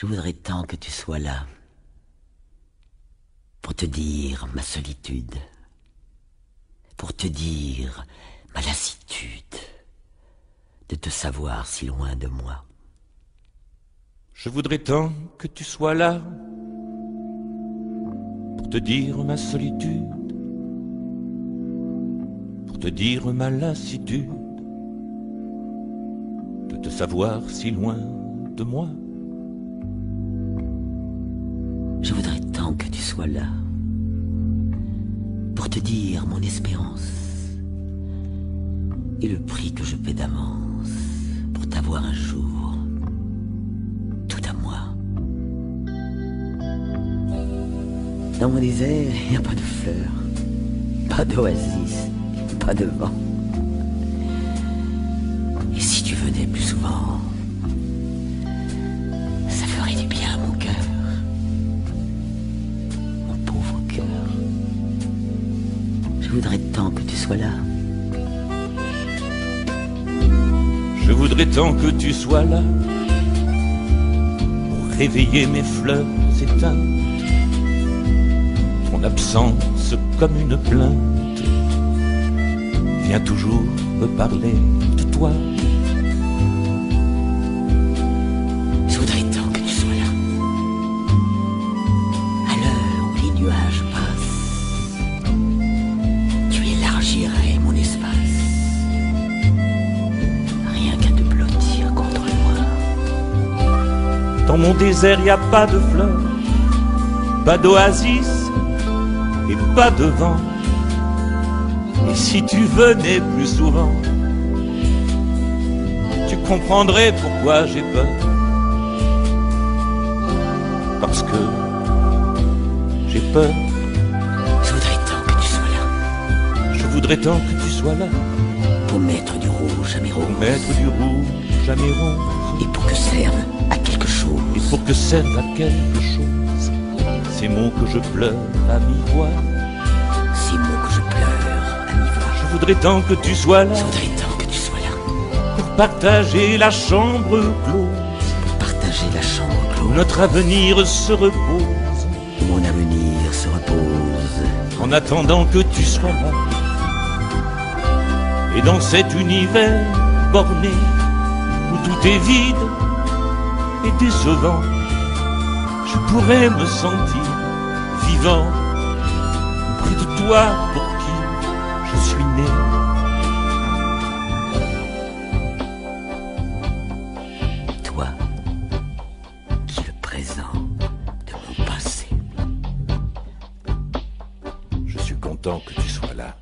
Je voudrais tant que tu sois là pour te dire ma solitude, pour te dire ma lassitude de te savoir si loin de moi. Je voudrais tant que tu sois là pour te dire ma solitude, pour te dire ma lassitude de te savoir si loin de moi. Que tu sois là pour te dire mon espérance et le prix que je paie d'avance pour t'avoir un jour tout à moi. Dans mon désert, il n'y a pas de fleurs, pas d'oasis, pas de vent. Et si tu venais plus souvent, Je voudrais tant que tu sois là. Je voudrais tant que tu sois là pour réveiller mes fleurs éteintes. Ton absence comme une plainte vient toujours me parler de toi. Dans mon désert, y a pas de fleurs, pas d'oasis et pas de vent. Et si tu venais plus souvent, tu comprendrais pourquoi j'ai peur. Parce que j'ai peur. Je voudrais tant que tu sois là. Je voudrais tant que tu sois là Pour mettre du rouge à mes roses. pour mettre du rouge à mes roses Et pour que serve pour que serve à quelque chose ces mots que je pleure à mi-voix. Ces mots que je pleure à mi-voix. Je voudrais tant que tu sois là Je voudrais tant que tu sois là. pour partager la chambre close Pour partager la chambre où close. notre avenir se repose Où mon avenir se repose. en attendant que tu sois là. Et dans cet univers borné où tout est vide et décevant, je pourrais me sentir vivant près de toi pour qui je suis né. Toi, qui es le présent de mon passé. Je suis content que tu sois là.